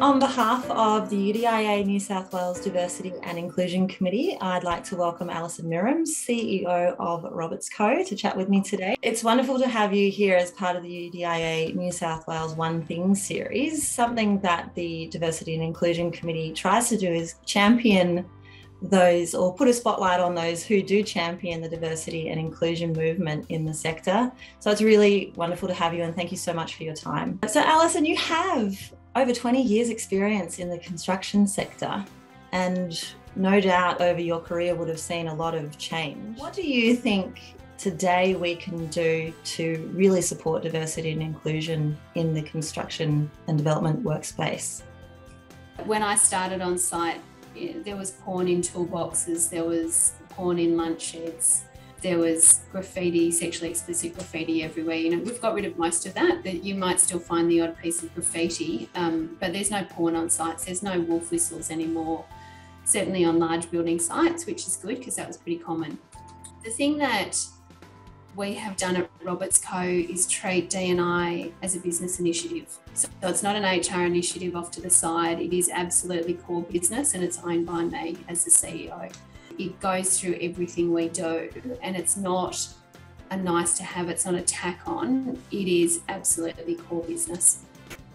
On behalf of the UDIA New South Wales Diversity and Inclusion Committee, I'd like to welcome Alison Mirams, CEO of Roberts Co, to chat with me today. It's wonderful to have you here as part of the UDIA New South Wales One Thing series. Something that the Diversity and Inclusion Committee tries to do is champion those or put a spotlight on those who do champion the diversity and inclusion movement in the sector. So it's really wonderful to have you and thank you so much for your time. So, Alison, you have over 20 years' experience in the construction sector and no doubt over your career would have seen a lot of change. What do you think today we can do to really support diversity and inclusion in the construction and development workspace? When I started on site, eh, there was porn in toolboxes, there was porn in lunch sheds, there was graffiti, sexually explicit graffiti everywhere. You know, we've got rid of most of that. That you might still find the odd piece of graffiti, um, but there's no porn on sites. There's no wolf whistles anymore. Certainly on large building sites, which is good because that was pretty common. The thing that we have done at Roberts Co is treat D&I as a business initiative. So it's not an HR initiative off to the side. It is absolutely core business and it's owned by me as the CEO. It goes through everything we do and it's not a nice to have, it's not a tack on. It is absolutely core business.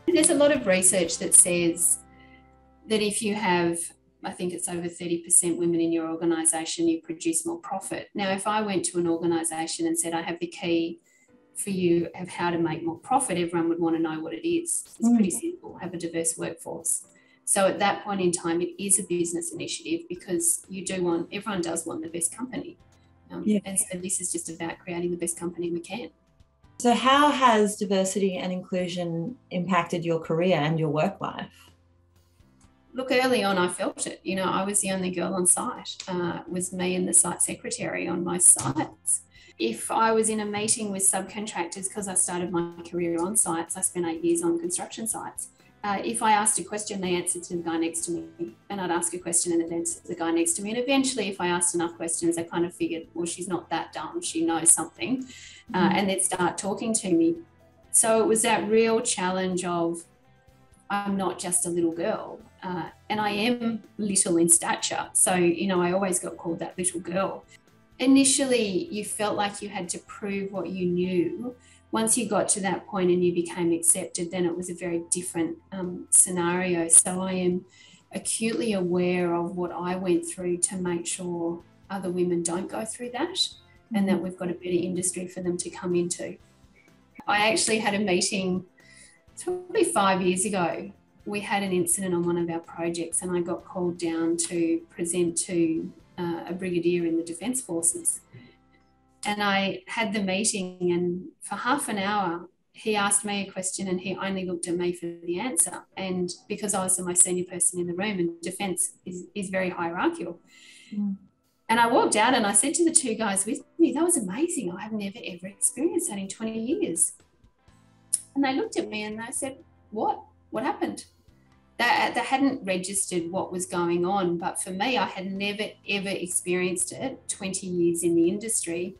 There's a lot of research that says that if you have I think it's over 30% women in your organisation, you produce more profit. Now, if I went to an organisation and said, I have the key for you of how to make more profit, everyone would want to know what it is. It's pretty mm. simple have a diverse workforce. So at that point in time, it is a business initiative because you do want, everyone does want the best company. Um, yeah. And so this is just about creating the best company we can. So, how has diversity and inclusion impacted your career and your work life? look, early on, I felt it. You know, I was the only girl on site. Uh, was me and the site secretary on most sites. If I was in a meeting with subcontractors, because I started my career on sites, I spent eight years on construction sites. Uh, if I asked a question, they answered to the guy next to me, and I'd ask a question and they'd answer the guy next to me. And eventually, if I asked enough questions, I kind of figured, well, she's not that dumb. She knows something, uh, mm-hmm. and they'd start talking to me. So it was that real challenge of I'm not just a little girl. Uh, and I am little in stature. So, you know, I always got called that little girl. Initially, you felt like you had to prove what you knew. Once you got to that point and you became accepted, then it was a very different um, scenario. So, I am acutely aware of what I went through to make sure other women don't go through that and that we've got a better industry for them to come into. I actually had a meeting probably five years ago, we had an incident on one of our projects, and I got called down to present to uh, a brigadier in the Defence Forces. And I had the meeting, and for half an hour, he asked me a question and he only looked at me for the answer. And because I was the most senior person in the room, and defence is, is very hierarchical. Mm. And I walked out and I said to the two guys with me, that was amazing. I have never ever experienced that in 20 years. And they looked at me and they said, What? What happened? They, they hadn't registered what was going on. But for me, I had never, ever experienced it 20 years in the industry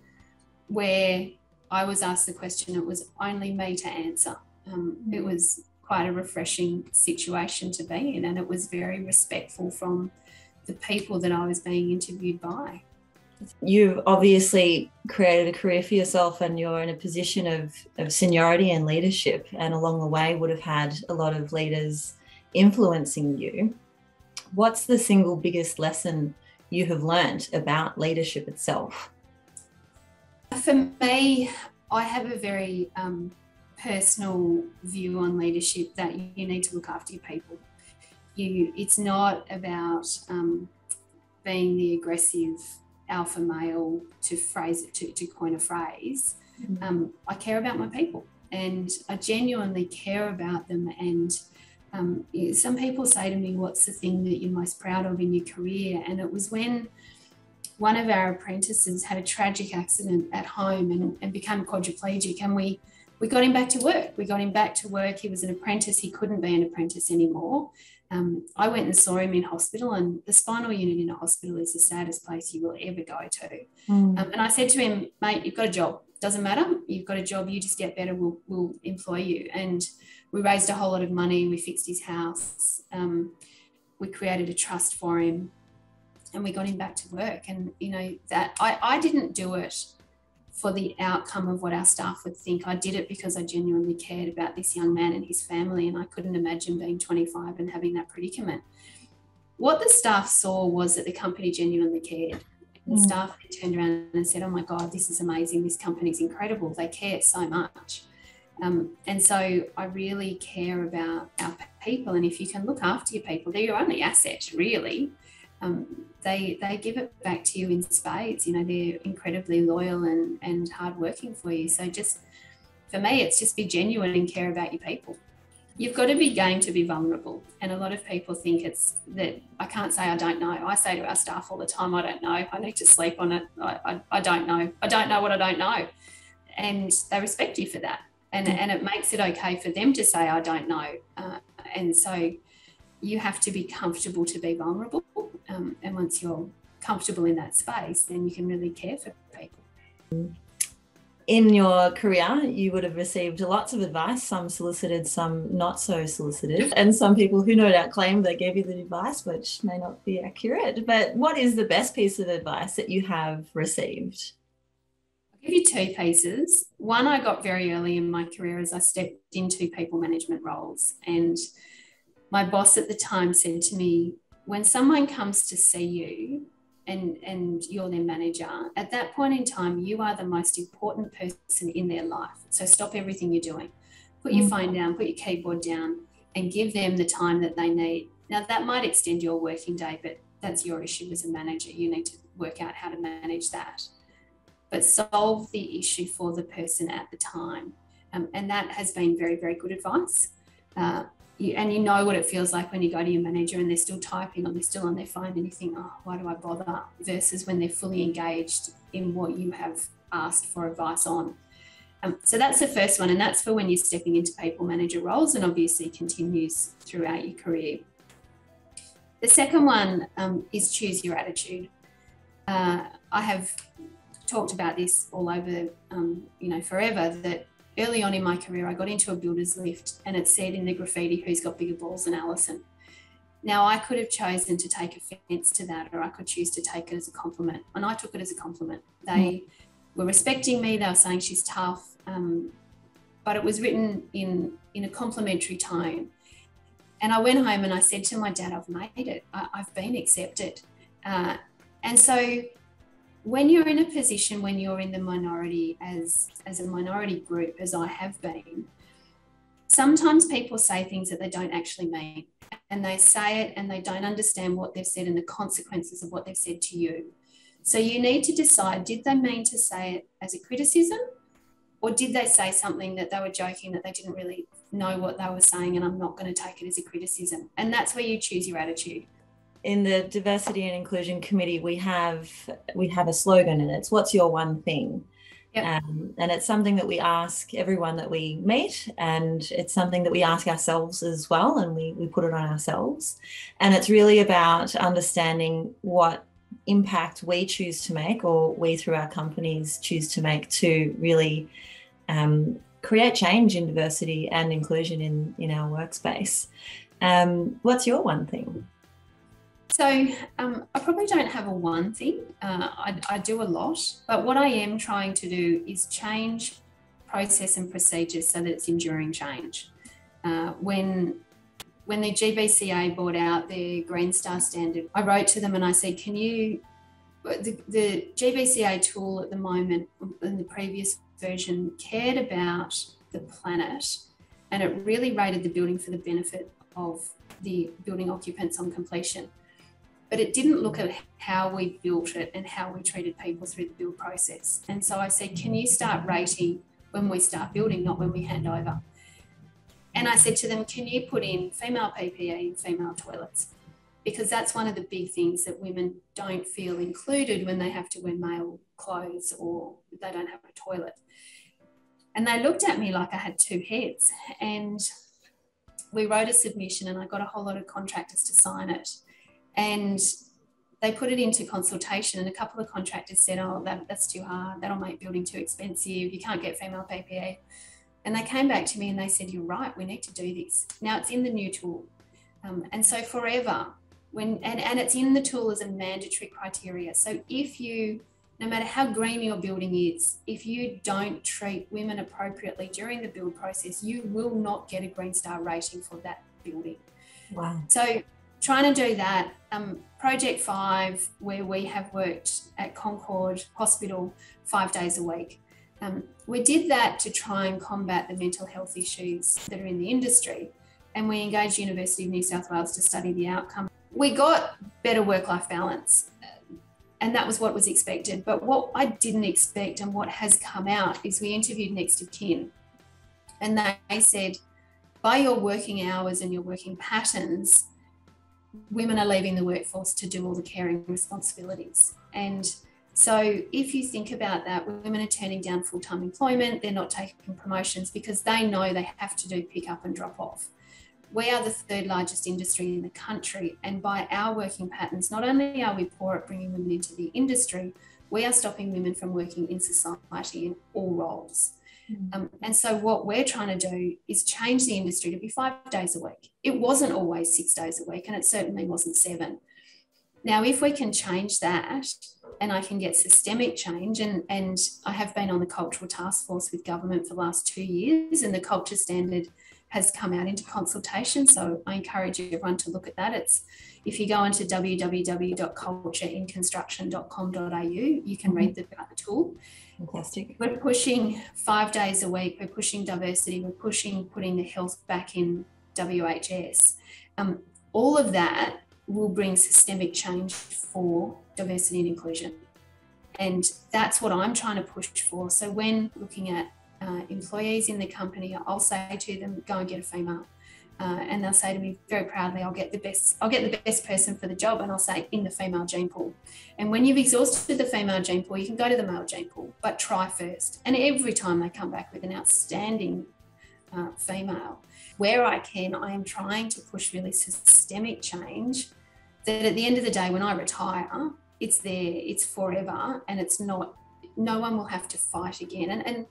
where I was asked the question, it was only me to answer. Um, it mm. was quite a refreshing situation to be in, and it was very respectful from the people that I was being interviewed by. You've obviously created a career for yourself and you're in a position of, of seniority and leadership, and along the way would have had a lot of leaders influencing you. What's the single biggest lesson you have learned about leadership itself? For me, I have a very um, personal view on leadership that you need to look after your people. You, it's not about um, being the aggressive alpha male to phrase it to, to coin a phrase mm-hmm. um, i care about my people and i genuinely care about them and um, some people say to me what's the thing that you're most proud of in your career and it was when one of our apprentices had a tragic accident at home and, and became quadriplegic and we we got him back to work we got him back to work he was an apprentice he couldn't be an apprentice anymore um, I went and saw him in hospital, and the spinal unit in a hospital is the saddest place you will ever go to. Mm. Um, and I said to him, mate, you've got a job. Doesn't matter. You've got a job. You just get better. We'll, we'll employ you. And we raised a whole lot of money. We fixed his house. Um, we created a trust for him, and we got him back to work. And you know that I, I didn't do it for the outcome of what our staff would think. I did it because I genuinely cared about this young man and his family, and I couldn't imagine being 25 and having that predicament. What the staff saw was that the company genuinely cared. The mm. staff turned around and said, Oh my God, this is amazing. This company's incredible. They care so much. Um, and so I really care about our people. And if you can look after your people, they're your only asset, really. Um, they they give it back to you in spades. You know, they're incredibly loyal and and hardworking for you. So just for me, it's just be genuine and care about your people. You've got to be game to be vulnerable. And a lot of people think it's that I can't say I don't know. I say to our staff all the time, I don't know. I need to sleep on it. I, I, I don't know. I don't know what I don't know. And they respect you for that and, and it makes it okay for them to say i don't know uh, and so you have to be comfortable to be vulnerable um, and once you're comfortable in that space then you can really care for people in your career, you would have received lots of advice, some solicited, some not so solicited, and some people who no doubt claim they gave you the advice, which may not be accurate. But what is the best piece of advice that you have received? I'll give you two pieces. One I got very early in my career as I stepped into people management roles. And my boss at the time said to me, when someone comes to see you and, and you're their manager, at that point in time, you are the most important person in their life. So stop everything you're doing. Put your phone down, put your keyboard down, and give them the time that they need. Now, that might extend your working day, but that's your issue as a manager. You need to work out how to manage that but solve the issue for the person at the time. Um, and that has been very, very good advice. Uh, you, and you know what it feels like when you go to your manager and they're still typing or they're still on their phone and you think, oh, why do I bother? Versus when they're fully engaged in what you have asked for advice on. Um, so that's the first one, and that's for when you're stepping into people manager roles and obviously continues throughout your career. The second one um, is choose your attitude. Uh, I have talked about this all over, um, you know, forever. That early on in my career, I got into a builder's lift, and it said in the graffiti, "Who's got bigger balls than Alison?" Now I could have chosen to take offence to that, or I could choose to take it as a compliment, and I took it as a compliment. They mm. were respecting me. They were saying she's tough, um, but it was written in in a complimentary tone. And I went home and I said to my dad, "I've made it. I, have been accepted." Uh, and so when you're in a position when you're in the minority as as a minority group as i have been sometimes people say things that they don't actually mean and they say it and they don't understand what they've said and the consequences of what they've said to you. So you need to decide did they mean to say it as a criticism or did they say something that they were joking that they didn't really know what they were saying and i'm not going to take it as a criticism? And that's where you choose your attitude in the diversity and inclusion committee we have we have a slogan and it's what's your one thing? Yep. um, and it's something that we ask everyone that we meet and it's something that we ask ourselves as well and we, we put it on ourselves. And it's really about understanding what impact we choose to make or we through our companies choose to make to really um, create change in diversity and inclusion in in our workspace. Um, what's your one thing so um, I probably don't have a one thing. Uh, I, I, do a lot, but what I am trying to do is change process and procedures so that it's enduring change. Uh, when when the GBCA brought out their Green Star standard, I wrote to them and I said, "Can you?" The, the GBCA tool at the moment in the previous version cared about the planet, and it really rated the building for the benefit of the building occupants on completion but it didn't look at how we built it and how we treated people through the build process. And so I said, can you start rating when we start building, not when we hand over? And I said to them, can you put in female PPE and female toilets? Because that's one of the big things that women don't feel included when they have to wear male clothes or they don't have a toilet. And they looked at me like I had two heads. And we wrote a submission and I got a whole lot of contractors to sign it and they put it into consultation and a couple of contractors said oh that, that's too hard that'll make building too expensive you can't get female PPE And they came back to me and they said, You're right, we need to do this. Now it's in the new tool. Um, and so forever, when and, and it's in the tool as a mandatory criteria. So if you, no matter how green your building is, if you don't treat women appropriately during the build process, you will not get a Green Star rating for that building. Wow. So trying to do that, um, Project Five, where we have worked at Concord Hospital five days a week, um, we did that to try and combat the mental health issues that are in the industry. And we engaged University of New South Wales to study the outcome. We got better work-life balance, and that was what was expected. But what I didn't expect and what has come out is we interviewed next of kin, and they said, by your working hours and your working patterns, women are leaving the workforce to do all the caring responsibilities. And so if you think about that, women are turning down full-time employment, they're not taking promotions because they know they have to do pick up and drop off. We are the third largest industry in the country, and by our working patterns, not only are we poor at bringing women into the industry, we are stopping women from working in society in all roles. Mm. Um, and so, what we're trying to do is change the industry to be five days a week. It wasn't always six days a week, and it certainly wasn't seven. Now, if we can change that and I can get systemic change, and, and I have been on the cultural task force with government for the last two years, and the culture standard has come out into consultation. So I encourage everyone to look at that. It's if you go into www.cultureinconstruction.com.au, you can read about the tool. Fantastic. We're pushing five days a week. We're pushing diversity. We're pushing putting the health back in WHS. Um, all of that will bring systemic change for diversity and inclusion. And that's what I'm trying to push for. So when looking at uh, employees in the company, I'll say to them, go and get a female. Uh, and they'll say to me very proudly, I'll get the best, I'll get the best person for the job. And I'll say in the female gene pool. And when you've exhausted the female gene pool, you can go to the male gene pool, but try first. And every time they come back with an outstanding uh, female, where I can, I am trying to push really systemic change that at the end of the day, when I retire, it's there, it's forever, and it's not, no one will have to fight again. And, and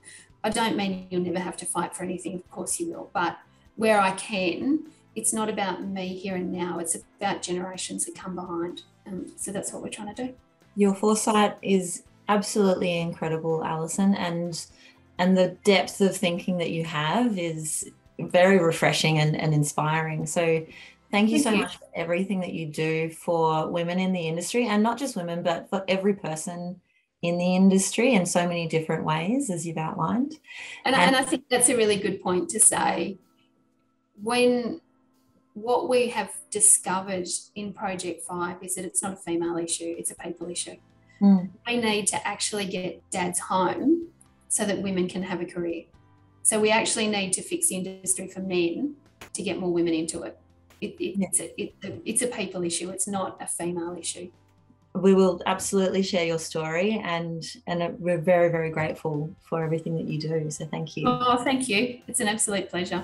I don't mean you'll never have to fight for anything, of course you will, but where I can, it's not about me here and now, it's about generations that come behind. Um, so that's what we're trying to do. Your foresight is absolutely incredible, Alison, and and the depth of thinking that you have is very refreshing and, and inspiring. So thank you thank so you. much for everything that you do for women in the industry and not just women, but for every person in the industry in so many different ways, as you've outlined. And, and, and I think that's a really good point to say. When what we have discovered in Project Five is that it's not a female issue, it's a people issue. Mm. We need to actually get dads home so that women can have a career. So we actually need to fix the industry for men to get more women into it. it, it yeah. it's, a, it, it's a people issue, it's not a female issue we will absolutely share your story and and we're very very grateful for everything that you do. So thank you. Oh thank you. It's an absolute pleasure